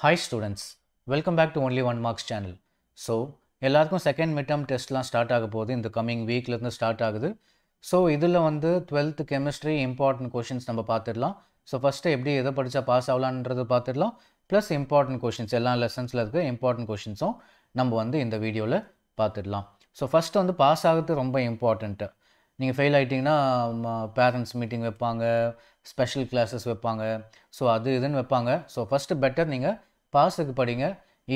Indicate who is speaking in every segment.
Speaker 1: Hi students welcome back to only one marks channel so எல்லாருக்கும் second mid term டெஸ்ட்லாம் start ஆக போகுது. இந்த கம்மிங் வீக்லேருந்து ஸ்டார்ட் ஆகுது. ஸோ இதில் வந்து டுவெல்த்து கெமிஸ்ட்ரி இம்பார்ட்டன்ட் கொஷின்ஸ் நம்ம பார்த்துடலாம் ஸோ ஃபஸ்ட்டு எப்படி எதை படித்தா பாஸ் ஆகலான்றது பார்த்துடலாம் ப்ளஸ் இம்பார்ட்டன்ட் கொஷின்ஸ் எல்லா லெசன்ஸில் இருக்க இம்பார்ட்டன்ட் கொஷின்ஸும் நம்ம வந்து இந்த வீடியோவில் பார்த்துடலாம் ஸோ ஃபஸ்ட்டு வந்து பாஸ் ஆகிறது ரொம்ப இம்பார்ட்டண்ட்டு நீங்கள் ஃபெயில் ஆகிட்டிங்கன்னா பேரண்ட்ஸ் மீட்டிங் வைப்பாங்க ஸ்பெஷல் கிளாஸஸ் வைப்பாங்க. ஸோ அது இதுன்னு வைப்பாங்க. ஸோ ஃபஸ்ட்டு பெட்டர் நீங்கள் பாஸுக்கு படிங்க.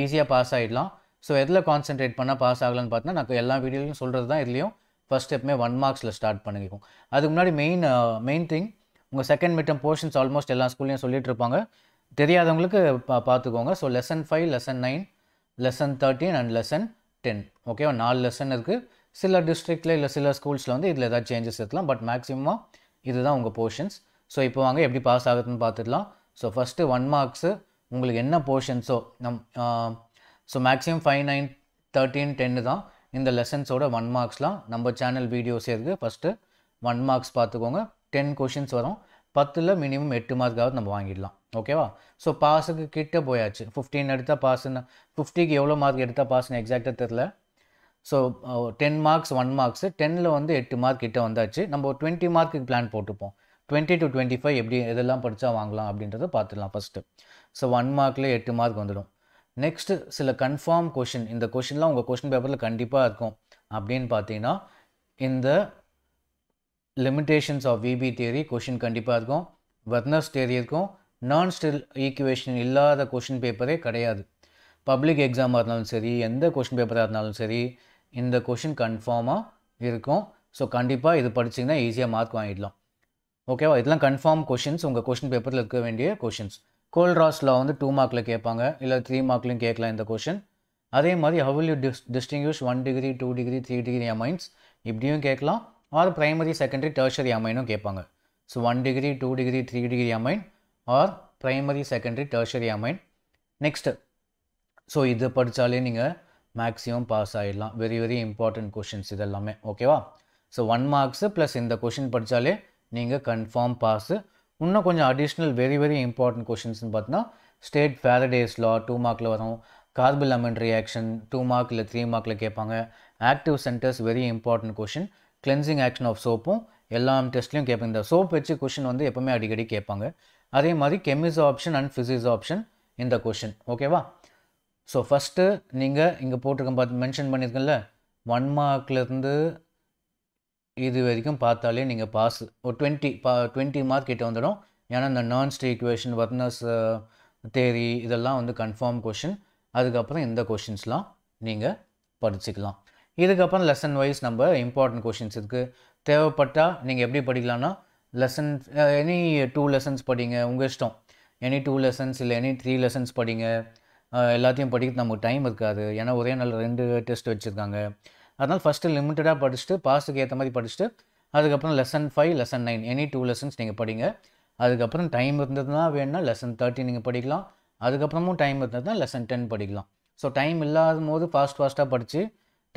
Speaker 1: ஈஸியாக பாஸ் ஆகிடலாம் ஸோ எதில் கான்சென்ட்ரேட் பண்ணால் பாஸ் ஆகலான்னு பார்த்தீங்கன்னா நான் எல்லா வீடியோலையும் சொல்கிறது தான் இதுலேயும். ஃபஸ்ட் ஸ்டெப்மே ஒன் மார்க்ஸில் ஸ்டார்ட் பண்ணிக்கும் அதுக்கு முன்னாடி மெயின் மெயின் திங் உங்கள் செகண்ட் மிட்டம் போர்ஷன்ஸ் ஆல்மோஸ்ட் எல்லா ஸ்கூல்லையும் சொல்லிட்டு இருப்பாங்க. தெரியாதவங்களுக்கு பா பார்த்துக்கோங்க so lesson five lesson nine lesson thirteen and lesson ten ஓகேவா நாலு லெசன் இருக்குது சில டிஸ்ட்ரிக்டில் இல்லை சில ஸ்கூல்ஸில் வந்து இதில் ஏதாவது சேஞ்சஸ் இருக்கலாம். பட் மேக்ஸிமமாக இதுதான் உங்கள் போர்ஷன்ஸ் ஸோ இப்போ வாங்க எப்படி பாஸ் ஆகுதுன்னு பார்த்துடலாம். ஸோ ஃபஸ்ட்டு ஒன் மார்க்ஸு உங்களுக்கு என்ன போர்ஷன்ஸோ நம் so maximum five nine thirteen டென்னு தான் இந்த லெசன்ஸோட ஒன் மார்க்ஸ்லாம் நம்ம சேனல் வீடியோஸ் இருக்குது ஃபஸ்ட்டு ஒன் மார்க்ஸ் பார்த்துக்கோங்க. டென் கொஷின்ஸ் வரும். பத்தில் மினிமம் எட்டு மார்க்காவது நம்ம வாங்கிடலாம். ஓகேவா ஸோ பாஸுக்கு கிட்டே போயாச்சு. ஃபிஃப்டீன் எடுத்தால் பாஸ்ன்னு ஃபிஃப்டிக்கு எவ்வளோ மார்க் எடுத்தால் பாஸ்ன்னு எக்ஸாக்டாக தெரில so ten marks one marks டெனில் வந்து எட்டு மார்க் கிட்டே வந்தாச்சு. நம்ம டுவெண்ட்டி மார்க்குக்கு பிளான் போட்டுப்போம். டுவெண்ட்டி டு டுவெண்ட்டி ஃபைவ் எப்படி எதெல்லாம் படித்தா வாங்கலாம் அப்படின்றத பார்த்துடலாம் ஃபஸ்ட்டு ஸோ ஒன் மார்க்கில் எட்டு மார்க் வந்துடும். நெக்ஸ்ட்டு சில கன்ஃபார்ம் கொஷின் இந்த கொஷின்லாம் உங்கள் கொஷின் பேப்பரில் கண்டிப்பாக இருக்கும். அப்படின்னு பார்த்தீங்கன்னா இந்த limitations of VB theory question கண்டிப்பாக இருக்கும். வெர்னர்ஸ் தியரி இருக்கும். நான் ஸ்டில் ஈக்குவேஷன் இல்லாத கொஷின் பேப்பரே கிடையாது. பப்ளிக் எக்ஸாமாக இருந்தாலும் சரி எந்த கொஷின் பேப்பராக இருந்தாலும் சரி இந்த கொஷின் கன்ஃபார்மாக இருக்கும். ஸோ கண்டிப்பாக இது படிச்சிங்கன்னா ஈஸியாக மார்க் வாங்கிடலாம். ஓகேவா இதெல்லாம் கன்ஃபார்ம் கொஷின்ஸ் உங்கள் கொஷின் பேப்பரில் இருக்க வேண்டிய கொஷின்ஸ் கோல்ட்ராஸில் வந்து டூ மார்க்கில் கேட்பாங்க. இல்லை த்ரீ மார்க்லையும் கேட்கலாம் இந்த கொஷின் அதே மாதிரி how you dis distinguish one degree two degree three degree amines இப்படியும் கேட்கலாம். ஆர் ப்ரைமரி செகண்டரி டர்ஷரி அமைனும் கேட்பாங்க. So one degree two degree three degree amine or primary secondary tertiary amine next so இது படித்தாலே நீங்கள் maximum pass ஆகிடலாம் very very important questions இதெல்லாமே. ஓகேவா ஸோ ஒன் மார்க்ஸு ப்ளஸ் இந்த கொஷின் படித்தாலே நீங்கள் கன்ஃபார்ம் பாஸு இன்னும் கொஞ்சம் அடிஷ்னல் வெரி வெரி இம்பார்ட்டன்ட் கொஷின்ஸ்னு பார்த்தீங்கன்னா ஸ்டேட் ஃபேரடேஸ் லா டூ மார்க்கில் வரும். Carbylamine reaction two mark இல்லை த்ரீ மார்க்கில் கேட்பாங்க. Active centres very important question cleansing action of சோப்பும் எல்லா டெஸ்ட்லையும் கேட்பாங்க. இந்த சோப் வச்சு கொஷின் வந்து எப்போவுமே அடிக்கடி கேட்பாங்க. அதே மாதிரி chemis option and physics option இந்த கொஷின் ஓகேவா ஸோ ஃபஸ்ட்டு நீங்கள் இங்கே போட்டிருக்க பார்த்து மென்ஷன் பண்ணியிருக்கேன்ல ஒன் மார்க்லேருந்து இது வரைக்கும் பார்த்தாலே நீங்கள் பாஸ் ஒரு டுவெண்ட்டி பா டுவெண்ட்டி மார்க் கிட்ட வந்துடும். ஏன்னா இந்த நான் ஸ்டே ஈக்குவேஷன் வர்னஸ் தேரி இதெல்லாம் வந்து கன்ஃபார்ம் கொஷின் அதுக்கப்புறம் இந்த கொஷின்ஸ்லாம் நீங்கள் படிச்சுக்கலாம். இதுக்கப்புறம் லெசன் வைஸ் நம்ம இம்பார்ட்டன்ட் கொஷின்ஸ் இருக்குது தேவைப்பட்டால் நீங்கள் எப்படி படிக்கலாம்னா லெசன் எனி டூ லெசன்ஸ் படிங்க உங்கள் இஷ்டம். எனி டூ லெசன்ஸ் இல்லை எனி த்ரீ லெசன்ஸ் படிங்க. எல்லாத்தையும் படிக்க நமக்கு டைம் இருக்காது. ஏன்னா ஒரே நாள் ரெண்டு டெஸ்ட் வச்சுருக்காங்க. அதனால் ஃபஸ்ட்டு லிமிட்டடாக படிச்சுட்டு பாஸுக்கு ஏற்ற மாதிரி படிச்சுட்டு அதுக்கப்புறம் lesson five lesson nine any two lessons நீங்கள் படிங்க. அதுக்கப்புறம் டைம் இருந்ததுன்னா வேணும்னா லெசன் தேர்ட்டி நீங்கள் படிக்கலாம். அதுக்கப்புறமும் டைம் இருந்ததுன்னா லெசன் டென் படிக்கலாம். ஸோ டைம் இல்லாத போது ஃபாஸ்ட் ஃபாஸ்ட்டாக படித்து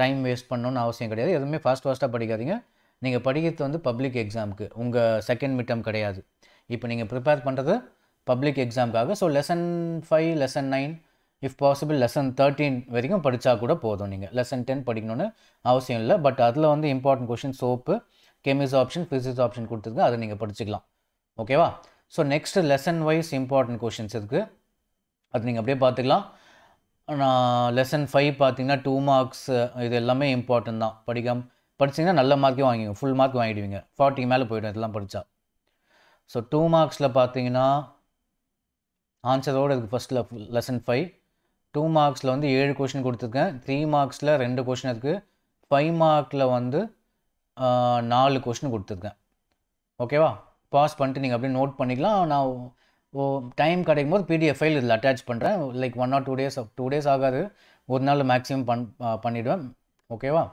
Speaker 1: டைம் வேஸ்ட் பண்ணணும்னு அவசியம் கிடையாது. எதுவுமே ஃபாஸ்ட் ஃபாஸ்ட்டாக படிக்காதீங்க. நீங்கள் படிக்கிறது வந்து பப்ளிக் எக்ஸாமுக்கு உங்கள் செகண்ட் மிட்டம் கிடையாது. இப்போ நீங்கள் ப்ரிப்பேர் பண்ணுறது public எக்ஸாமுக்காக so lesson five lesson nine if possible lesson thirteen வரைக்கும் படித்தா கூட போதும் நீங்கள் லெசன் டென் படிக்கணும்னு அவசியம் இல்லை பட் அதில் வந்து important question soap chemis option physics option கொடுத்துருக்கு அதை நீங்கள் படிச்சுக்கலாம். ஓகேவா so next lesson wise important questions இருக்குது அது நீங்கள் அப்படியே பார்த்துக்கலாம். நான் லெசன் ஃபைவ் பார்த்தீங்கன்னா டூ மார்க்ஸ் இது எல்லாமே இம்பார்ட்டன்ட் தான். படிக்காம படிச்சிங்கன்னா நல்ல மார்க்கே வாங்கிங்க ஃபுல் மார்க் வாங்கிடுவீங்க. ஃபார்ட்டிக்கு மேலே போய்டும் இதெல்லாம் படித்தா ஸோ டூ மார்க்ஸில் பார்த்தீங்கன்னா ஆன்சரோடு இருக்குது ஃபஸ்ட்டில் லெசன் ஃபைவ் டூ மார்க்ஸில் வந்து ஏழு கொஷின் கொடுத்துருக்கேன். த்ரீ மார்க்ஸில் ரெண்டு கொஷின் இருக்குது ஃபைவ் மார்க்கில் வந்து நாலு கொஷின் கொடுத்துருக்கேன். ஓகேவா பாஸ் பண்ணிட்டு நீங்கள் அப்படியே நோட் பண்ணிக்கலாம். நான் ஓ டைம் கிடைக்கும் போது பிடிஎஃப் ஃபைல் இதில் அட்டாச் பண்ணுறேன் like one or two days two days ஆகாது. ஒரு நாள் மேக்ஸிமம் பண் பண்ணிவிடுவேன் ஓகேவா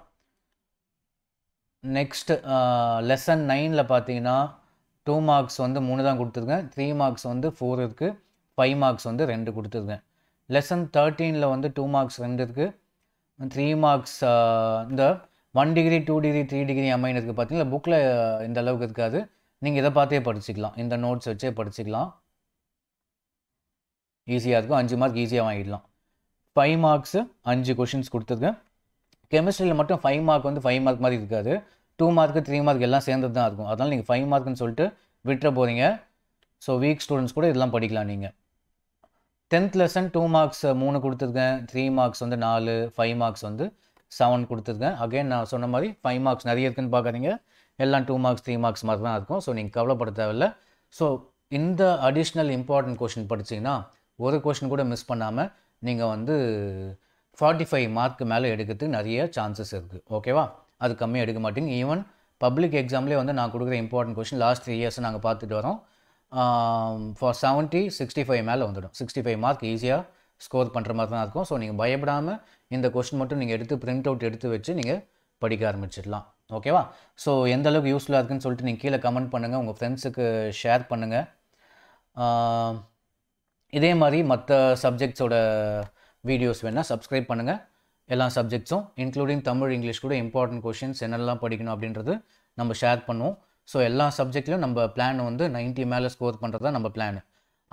Speaker 1: நெக்ஸ்ட்டு லெசன் நைனில் பார்த்தீங்கன்னா டூ மார்க்ஸ் வந்து மூணு தான் கொடுத்துருக்கேன். த்ரீ மார்க்ஸ் வந்து ஃபோர் இருக்குது ஃபைவ் மார்க்ஸ் வந்து ரெண்டு கொடுத்துருக்கேன். லெசன் தேர்ட்டீனில் வந்து டூ மார்க்ஸ் ரெண்டு இருக்குது த்ரீ மார்க்ஸ் இந்த one degree two degree three degree amine இருக்குது பார்த்தீங்களா புக்கில் இந்த அளவுக்கு இருக்காது. நீங்கள் இதை பார்த்தே படிச்சுக்கலாம். இந்த நோட்ஸ் வச்சே படிச்சுக்கலாம். ஈஸியாக இருக்கும். அஞ்சு மார்க் ஈஸியாக வாங்கிடலாம் ஃபைவ் மார்க்ஸு அஞ்சு கொஷின்ஸ் கொடுத்துருக்கேன் கெமிஸ்ட்ரியில் மட்டும் ஃபைவ் மார்க் வந்து ஃபைவ் மார்க் மாதிரி இருக்காது. டூ மார்க்கு த்ரீ மார்க் எல்லாம் சேர்ந்தது தான் இருக்கும். அதனால் நீங்கள் ஃபைவ் மார்க்குன்னு சொல்லிட்டு விட்டுற போகிறீங்க ஸோ வீக் ஸ்டூடெண்ட்ஸ் கூட இதெல்லாம் படிக்கலாம் நீங்கள் டென்த் லெசன் டூ மார்க்ஸ் மூணு கொடுத்துருக்கேன். த்ரீ மார்க்ஸ் வந்து நாலு ஃபைவ் மார்க்ஸ் வந்து செவன் கொடுத்துருக்கேன். அகைன் நான் சொன்ன மாதிரி ஃபைவ் மார்க்ஸ் நிறைய இருக்குன்னு பார்க்குறீங்க எல்லாம் டூ மார்க்ஸ் த்ரீ மார்க்ஸ் மாதிரி தான் இருக்கும். ஸோ நீங்கள் கவலைப்பட தேவையில்ல. ஸோ இந்த அடிஷ்னல் இம்பார்ட்டன்ட் கொஷின் படிச்சிங்கன்னா ஒரு கொஷின் கூட மிஸ் பண்ணாமல் நீங்கள் வந்து ஃபார்ட்டி ஃபைவ் மார்க்கு மேலே எடுக்கிறதுக்கு நிறைய சான்சஸ் இருக்குது ஓகேவா அது கம்மியாக எடுக்க மாட்டீங்க. ஈவன் பப்ளிக் எக்ஸாம்லேயே வந்து நான் கொடுக்குற important question last three years நாங்கள் பார்த்துட்டு வரோம். ஃபார் செவன்ட்டி சிக்ஸ்டி ஃபைவ் மேலே வந்துடும். சிக்ஸ்டி ஃபைவ் மார்க் ஈஸியாக ஸ்கோர் பண்ணுற மாதிரி தான் இருக்கும். ஸோ நீங்கள் பயப்படாமல் இந்த கொஷின் மட்டும் நீங்கள் எடுத்து பிரிண்ட் அவுட் எடுத்து வச்சு நீங்கள் படிக்க ஆரம்பிச்சிடலாம். ஓகேவா ஸோ எந்த அளவுக்கு யூஸ்ஃபுல்லாக இருக்குன்னு சொல்லிட்டு நீங்கள் கீழே கமெண்ட் பண்ணுங்கள் உங்கள் ஃப்ரெண்ட்ஸுக்கு ஷேர் பண்ணுங்கள் இதே மாதிரி மற்ற சப்ஜெக்ட்ஸோட வீடியோஸ் வேணால் சப்ஸ்கிரைப் பண்ணுங்கள் எல்லா சப்ஜெக்ட்ஸும் இன்க்ளூடிங் தமிழ் இங்கிலீஷ் கூட இம்பார்ட்டன்ட் கொஷின்ஸ் என்னெல்லாம் படிக்கணும் அப்படின்றது நம்ம ஷேர் பண்ணுவோம். ஸோ எல்லா சப்ஜெக்ட்லையும் நம்ம பிளான் வந்து 90 மேலே ஸ்கோர் பண்ணுறது தான் நம்ம பிளான்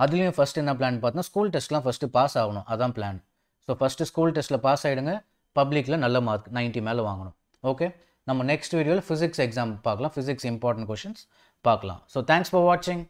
Speaker 1: அதுலேயும் ஃபஸ்ட் என்ன பிளான் பார்த்தோன்னா ஸ்கூல் டெஸ்ட்லாம் ஃபஸ்ட்டு பாஸ் ஆகணும். அதான் பிளான் ஸோ ஃபஸ்ட்டு ஸ்கூல் டெஸ்ட்டில் பாஸ் ஆகிடுங்க பப்ளிக்கில் நல்ல மார்க் 90 மேலே வாங்கணும். ஓகே நம்ம நெக்ஸ்ட் வீடியோவில் ஃபிசிக்ஸ் எக்ஸாம் பார்க்கலாம். ஃபிசிக்ஸ் இம்பார்ட்டன்ட் கொஷின்ஸ் பார்க்கலாம். ஸோ தேங்க்ஸ் ஃபார் வாட்சிங்